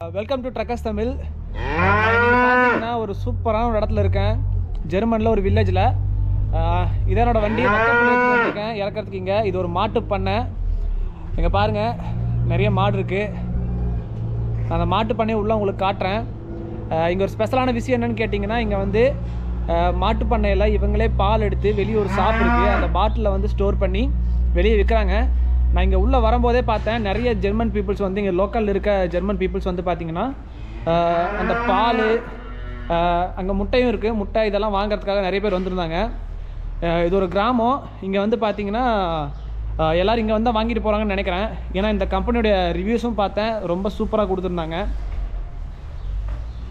Welcome to ட்ரக்கஸ் Tamil நான் பார்த்தீங்கன்னா ஒரு சூப்பரான ஒரு இடத்துல இருக்கேன். ஜெர்மனில் ஒரு வில்லேஜில் uh, இதான் என்னோட வண்டியை இருக்கேன் இறக்கிறதுக்கு இங்கே இது ஒரு மாட்டு பண்ணை. இங்கே பாருங்கள் நிறைய மாடு இருக்குது நான் அந்த மாட்டு பண்ணையை உள்ளே உங்களுக்கு காட்டுறேன். Uh, இங்கே ஒரு ஸ்பெஷலான விஷயம் என்னென்னு கேட்டிங்கன்னா இங்கே வந்து uh, மாட்டு பண்ணையில் இவங்களே பால் எடுத்து வெளியே ஒரு ஷாப் இருக்குது அந்த பாட்டிலில் வந்து ஸ்டோர் பண்ணி வெளியே விற்கிறாங்க நான் இங்கே உள்ளே வரும்போதே பார்த்தேன் நிறைய ஜெர்மன் பீப்புள்ஸ் வந்து இங்கே லோக்கலில் இருக்க ஜெர்மன் பீப்புள்ஸ் வந்து பார்த்தீங்கன்னா அந்த பால் அங்கே முட்டையும் இருக்குது முட்டை இதெல்லாம் வாங்குறதுக்காக நிறைய பேர் வந்திருந்தாங்க. இது ஒரு கிராமம். இங்கே வந்து பார்த்தீங்கன்னா எல்லோரும் இங்கே வந்தால் வாங்கிட்டு போகிறாங்கன்னு நினைக்கிறேன். ஏன்னா இந்த கம்பெனியோடைய ரிவ்யூஸும் பார்த்தேன். ரொம்ப சூப்பராக கொடுத்துருந்தாங்க.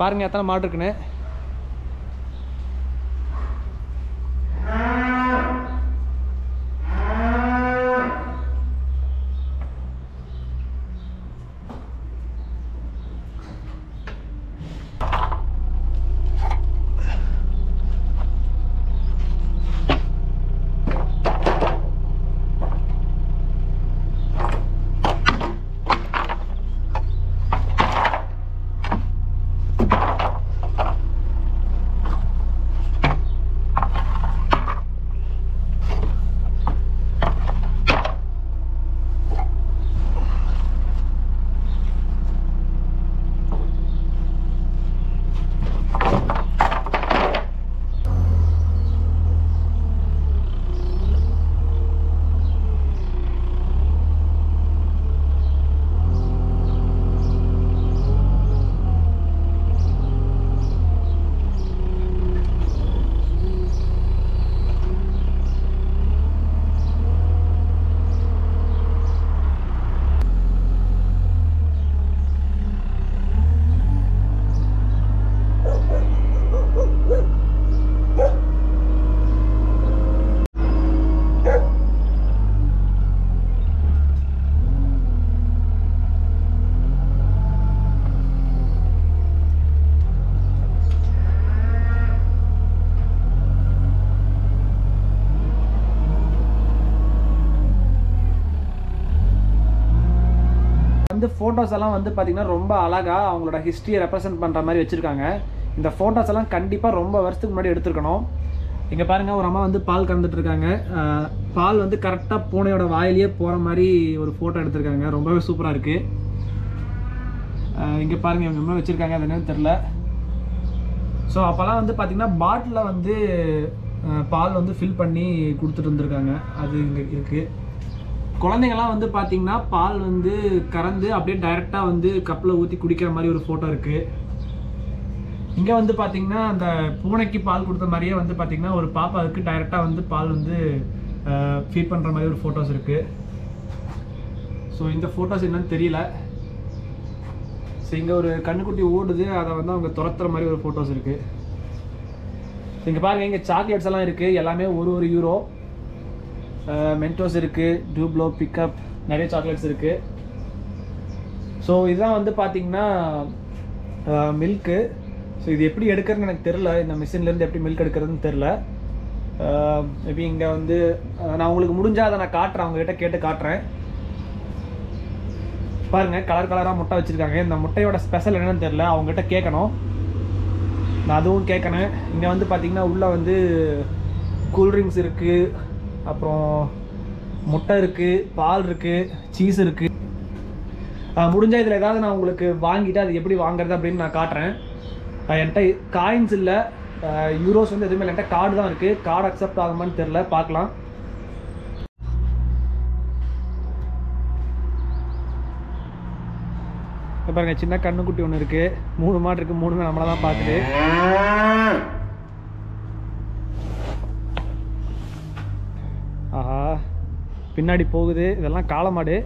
பாருங்கள் எத்தனை மாடு இருக்குன்னு. ஃபோட்டோஸ் எல்லாம் வந்து பார்த்தீங்கன்னா ரொம்ப அழகாக அவங்களோட ஹிஸ்ட்ரியை ரெப்ரசென்ட் பண்ணுற மாதிரி வச்சுருக்காங்க. இந்த ஃபோட்டோஸ் எல்லாம் கண்டிப்பாக ரொம்ப வருஷத்துக்கு முன்னாடி எடுத்துருக்கணும். இங்கே பாருங்கள் ஒரு அம்மா வந்து பால் கறந்துட்டு இருக்காங்க. பால் வந்து கரெக்டாக பூனையோட வாயிலேயே போகிற மாதிரி ஒரு ஃபோட்டோ எடுத்திருக்காங்க. ரொம்பவே சூப்பராக இருக்குது இங்கே பாருங்கள் இவங்க என்ன வச்சுருக்காங்க அது என்னன்னு தெரில ஸோ அப்போல்லாம் வந்து பார்த்திங்கன்னா பாட்டிலில் வந்து பால் வந்து ஃபில் பண்ணி கொடுத்துட்டு இருந்திருக்காங்க. அது இங்கே இருக்குது குழந்தைங்கள்லாம் வந்து பார்த்தீங்கன்னா பால் வந்து கறந்து அப்படியே டைரெக்டாக வந்து கப்பில் ஊற்றி குடிக்கிற மாதிரி ஒரு ஃபோட்டோ இருக்குது இங்கே வந்து பார்த்தீங்கன்னா அந்த பூனைக்கு பால் கொடுத்த மாதிரியே வந்து பார்த்தீங்கன்னா ஒரு பாப்பாவுக்கு டைரெக்டாக வந்து பால் வந்து ஃபீட் பண்ணுற மாதிரி ஒரு ஃபோட்டோஸ் இருக்குது ஸோ இந்த ஃபோட்டோஸ் என்னன்னு தெரியல. ஸோ இங்கே ஒரு கண்ணுக்குட்டி ஓடுது. அதை வந்து அவங்க துரத்துற மாதிரி ஒரு ஃபோட்டோஸ் இருக்குது இங்கே பாருங்க இங்கே சாக்லேட்ஸ் எல்லாம் இருக்குது எல்லாமே ஒரு ஒரு யூரோ மென்டோஸ் இருக்குது டூப்ளோ பிக்கப் நிறைய சாக்லேட்ஸ் இருக்குது ஸோ இதுதான் வந்து பார்த்தீங்கன்னா மில்க்கு ஸோ இது எப்படி எடுக்கிறதுன்னு எனக்கு தெரில இந்த மிஷின்லேருந்து எப்படி மில்க் எடுக்கிறதுன்னு தெரில மேபி இங்கே வந்து நான் உங்களுக்கு முடிஞ்சால் அதை நான் காட்டுறேன். அவங்ககிட்ட கேட்டு காட்டுறேன். பாருங்கள் கலர் கலராக முட்டை வச்சுருக்காங்க. இந்த முட்டையோட ஸ்பெஷல் என்னென்னு தெரில அவங்ககிட்ட கேட்கணும். நான் அதுவும் கேட்கணும் இங்கே வந்து பார்த்திங்கன்னா உள்ளே வந்து கூல்ட்ரிங்க்ஸ் இருக்குது அப்புறம் முட்டை இருக்குது பால் இருக்குது சீஸ் இருக்குது முடிஞ்ச இதில் ஏதாவது நான் உங்களுக்கு வாங்கிட்டு அது எப்படி வாங்குறது அப்படின்னு நான் காட்டுறேன். என்கிட்ட காயின்ஸ் இல்லை. யூரோஸ் வந்து எதுவுமே இல்லை. என்கிட்ட கார்டு தான் இருக்குது கார்டு அக்செப்ட் ஆகுமான்னு தெரில பார்க்கலாம். பாருங்க சின்ன கண்ணுக்குட்டி ஒன்று இருக்குது மூணு மாடு இருக்குது மூணுமே நம்மளை தான் பார்த்துட்டு. பின்னாடி போகுது. இதெல்லாம் காளமாடு.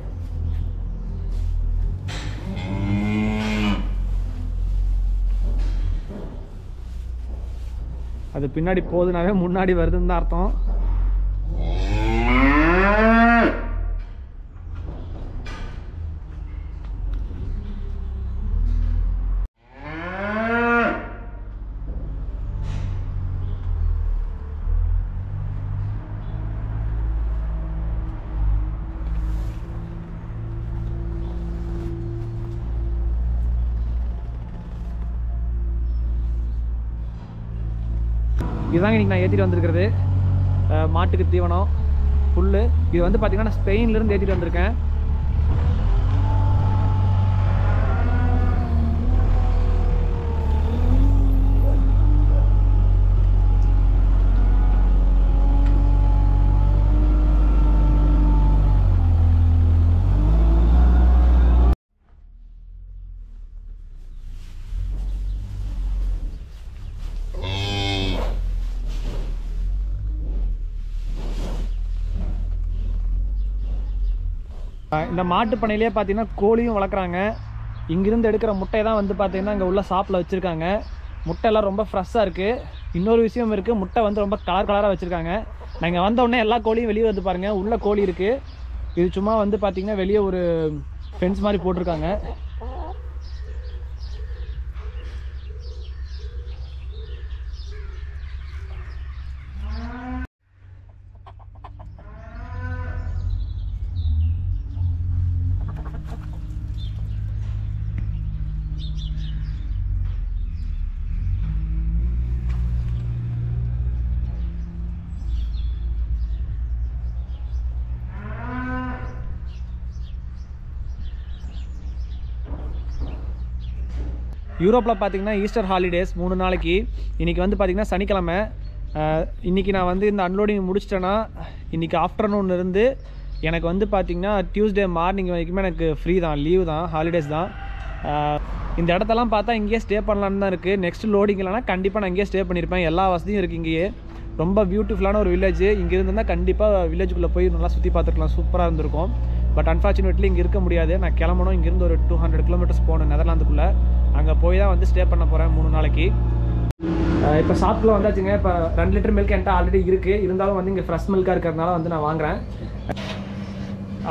அது பின்னாடி போகுதுனாவே முன்னாடி வருதுன்னு தான் அர்த்தம். இதுதாங்க இன்றைக்கி நான் ஏற்றிட்டு வந்திருக்கிறது. மாட்டுக்கு தீவனம் புல் இது வந்து பார்த்திங்கன்னா நான் ஸ்பெயின்லேருந்து ஏற்றிட்டு வந்திருக்கேன். இந்த மாட்டு பண்ணையிலே பார்த்தீங்கன்னா கோழியும் வளர்க்குறாங்க. இங்கிருந்து எடுக்கிற முட்டையை தான் வந்து பார்த்தீங்கன்னா இங்கே உள்ள ஷாப்பில் வச்சுருக்காங்க. முட்டையெல்லாம் ரொம்ப ஃப்ரெஷ்ஷாக இருக்குது இன்னொரு விஷயம் இருக்குது முட்டை வந்து ரொம்ப கலர் கலராக வச்சுருக்காங்க. நாங்கள் வந்த உடனே எல்லா கோழியும் வெளியே வந்து பாருங்கள் உள்ளே கோழி இருக்குது இது சும்மா வந்து பார்த்தீங்கன்னா வெளியே ஒரு ஃபென்ஸ் மாதிரி போட்டிருக்காங்க. யூரோப்பில் பார்த்தீங்கன்னா ஈஸ்டர் ஹாலிடேஸ் மூணு நாளைக்கு. இன்றைக்கி வந்து பார்த்திங்கன்னா சனிக்கிழமை. இன்றைக்கி இன்னைக்கு நான் வந்து இந்த அன்லோடிங் முடிச்சிட்டேன்னா இன்றைக்கி ஆஃப்டர்நூன் இருந்து எனக்கு வந்து பார்த்திங்கன்னா டியூஸ்டே மார்னிங் வரைக்குமே எனக்கு ஃப்ரீ தான் லீவ் தான் ஹாலிடேஸ் தான். இந்த இடத்தெல்லாம் பார்த்தா இங்கேயே ஸ்டே பண்ணலான்னு தான் இருக்குது நெக்ஸ்ட் லோடிங் இல்லைனா கண்டிப்பாக நான் இங்கேயே ஸ்டே பண்ணியிருப்பேன் எல்லா வசதியும் இருக்குது இங்கேயே. ரொம்ப பியூட்டிஃபுல்லான ஒரு வில்லேஜ் இங்கே இருந்திருந்தால் கண்டிப்பாக வில்லேஜுக்குள்ளே போய் நல்லா சுற்றி பார்த்துருக்கலாம். சூப்பராக இருந்திருக்கும். பட் அன்ஃபார்ச்சுனேட்லி இங்கே இருக்க முடியாது. நான் கிளம்பணும். இங்கேருந்து ஒரு டூ ஹண்ட்ரட் கிலோமீட்டர்ஸ் போகணும் நெதர்லாந்துக்குள்ளே. அங்கே போய் தான் வந்து ஸ்டே பண்ண போகிறேன் மூணு நாளைக்கு. இப்போ ஷாப்பில் வந்தாச்சுங்க. இப்போ ரெண்டு லிட்டர் மில்க் என்கிட்ட ஆல்ரெடி இருக்குது இருந்தாலும் வந்து இங்கே ஃப்ரெஷ் மில்காக இருக்கிறதுனால வந்து நான் வாங்குறேன்.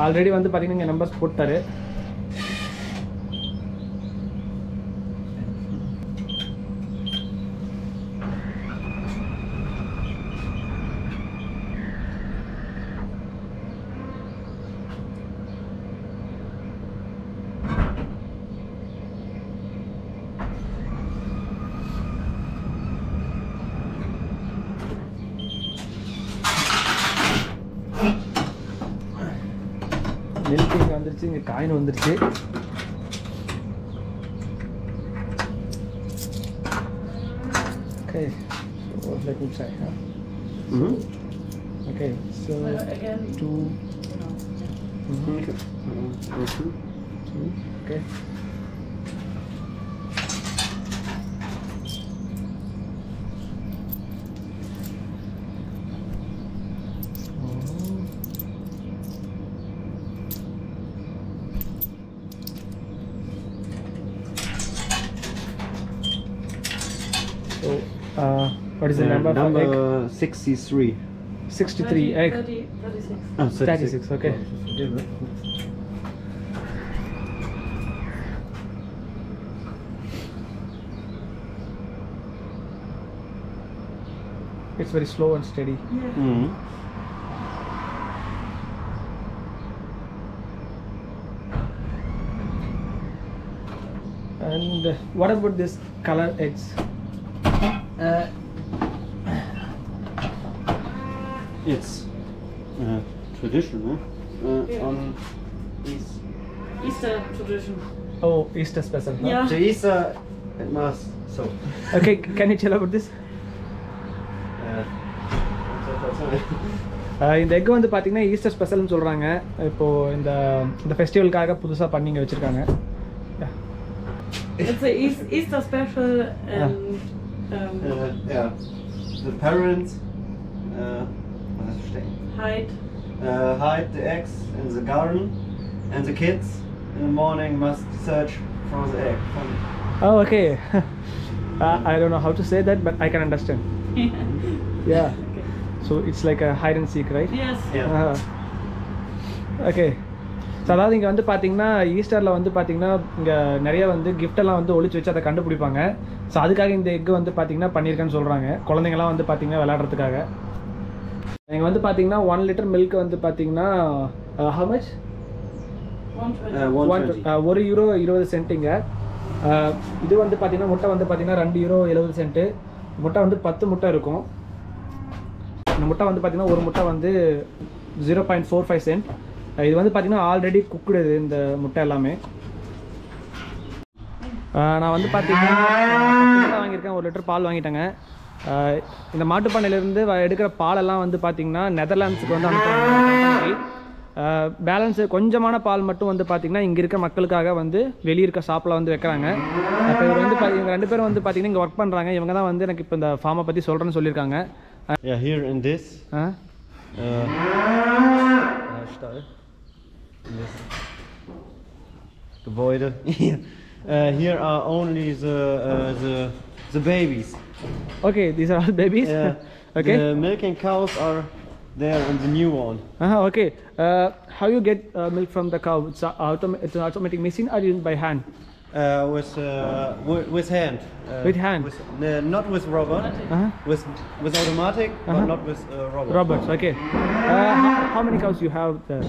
ஆல்ரெடி வந்து பார்த்திங்கன்னா இங்கே நம்பர்ஸ் போட்டார். வந்துருச்சு இங்கே காயின் வந்துருச்சு Okay, so let me try. Huh? Mhm. Okay, so again, two, mhm, Okay. Uh, two. two, okay. So, uh, what is the Uh, number, for egg? number 63. 63 egg. 30, 36. Oh, 36, okay. It's very slow and steady. Yeah. Mhm. And uh, what about this color eggs? Uh, it's uh, traditional uh, Yeah. on these. Easter tradition. Oh, Easter special. huh? Yeah. To Easter, it must so. Okay, c- can you tell about this? Uh, Uh, இந்த egg வந்து பார்த்தீங்கன்னா Easter ஸ்பெஷல்னு சொல்கிறாங்க இப்போது இந்த இந்த ஃபெஸ்டிவலுக்காக புதுசாக பண்ணி இங்கே வச்சுருக்காங்க It's a Eas- Easter special and Um, uh, yeah, the parents uh, was das verstehen? hide. uh, hide the eggs in the garden, and the kids in the morning must search for the egg. Oh, okay. uh, I don't know how to say that, but I can understand. Yeah. okay. So it's like a hide and seek, right? Yes. yeah. Okay so அதாவது இங்கே வந்து பார்த்தீங்கன்னா ஈஸ்டரில் வந்து பார்த்தீங்கன்னா இங்கே நிறைய வந்து கிஃப்டெல்லாம் வந்து ஒளிச்சு வச்சு அதை கண்டுபிடிப்பாங்க ஸோ அதுக்காக இந்த எக்கு வந்து பார்த்தீங்கன்னா பண்ணியிருக்கேன்னு சொல்கிறாங்க குழந்தைங்கலாம் வந்து பார்த்தீங்கன்னா விளையாடுறதுக்காக. இங்கே வந்து பார்த்தீங்கன்னா ஒன் லிட்டர் மில்க் வந்து பார்த்தீங்கன்னா. Uh, twenty. uh, ஒரு யூரோ இருபது சென்ட்டுங்க இது வந்து பார்த்தீங்கன்னா முட்டை வந்து பார்த்தீங்கன்னா ரெண்டு யூரோ எழுபது சென்ட்டு முட்டை வந்து பத்து முட்டை இருக்கும். இந்த முட்டை வந்து பார்த்தீங்கன்னா ஒரு முட்டை வந்து zero point four five cent இது வந்து பார்த்தீங்கன்னா ஆல்ரெடி குக்குடு இந்த முட்டை எல்லாமே. நான் வந்து பார்த்தீங்கன்னா வாங்கியிருக்கேன். ஒரு லிட்டர் பால் வாங்கிட்டேங்க. இந்த மாட்டுப்பண்ணையிலேருந்து எடுக்கிற பாலெல்லாம் வந்து பார்த்தீங்கன்னா நெதர்லாண்ட்ஸுக்கு வந்து அனுப்புறாங்க. பேலன்ஸு கொஞ்சமான பால் மட்டும் வந்து பார்த்தீங்கன்னா இங்கே இருக்க மக்களுக்காக வந்து வெளியே இருக்க ஷாப்பில் வந்து வைக்கிறாங்க. அப்போ இவர் வந்து பா- இவங்க ரெண்டு பேரும் வந்து பார்த்தீங்கன்னா இங்கே ஒர்க் பண்ணுறாங்க இவங்க தான் வந்து எனக்கு இப்போ இந்த ஃபார்மை பற்றி சொல்கிறேன்னு சொல்லியிருக்காங்க. Yeah, here in this. Ah. Uh, uh, Stall. In this Gebäude. Uh, here are only the, uh, the, the babies. Okay, these are all babies? Yeah. okay. The milking cows are there and the new one. Uh -huh, okay. Uh, how you get uh, milk from the cow? It's, a autom it's an automatic machine or you by hand? Uh, with, uh, with, uh, with hand. with hand. With, not with robot. -huh. With with automatic, -huh. but not with robot. Robots. Okay. How, how, many cows you have there?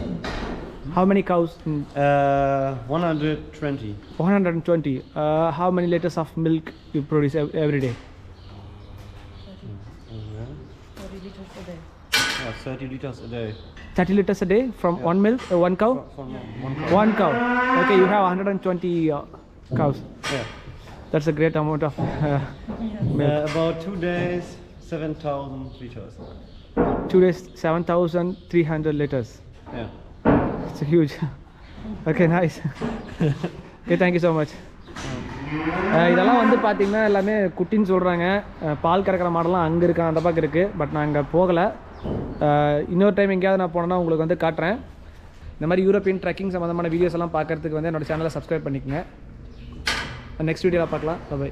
How many cows? Uh, 120. 120. Uh, how many liters of milk you produce ev- every day? Yeah, 30 liters a day. 30 liters a day from one milk, uh, one cow? From one cow. One cow. Okay, you have 120 uh, cows. Yeah. That's a great amount of uh, milk. Uh, about two days, 7,000 liters. Two days, 7,300 liters. Yeah. It's huge. okay, nice. okay, thank you so much. Uh, இதெல்லாம் வந்து பார்த்தீங்கன்னா எல்லாமே குட்டின்னு சொல்கிறாங்க uh, பால் கறக்கிற மாடெல்லாம் அங்கே இருக்கான் அந்த பக்கம் இருக்குது பட் நான் அங்கே போகலை uh, இன்னொரு டைம் எங்கேயாவது நான் போனேன்னா உங்களுக்கு வந்து காட்டுறேன் இந்த மாதிரி யூரோப்பியன் ட்ரெக்கிங் சம்மந்தமான வீடியோஸ் எல்லாம் பார்க்கறதுக்கு வந்து என்னோட சேனலை சப்ஸ்கிரைப் பண்ணிக்கோங்க நெக்ஸ்ட் வீடியோவில் பார்க்கலாம் பை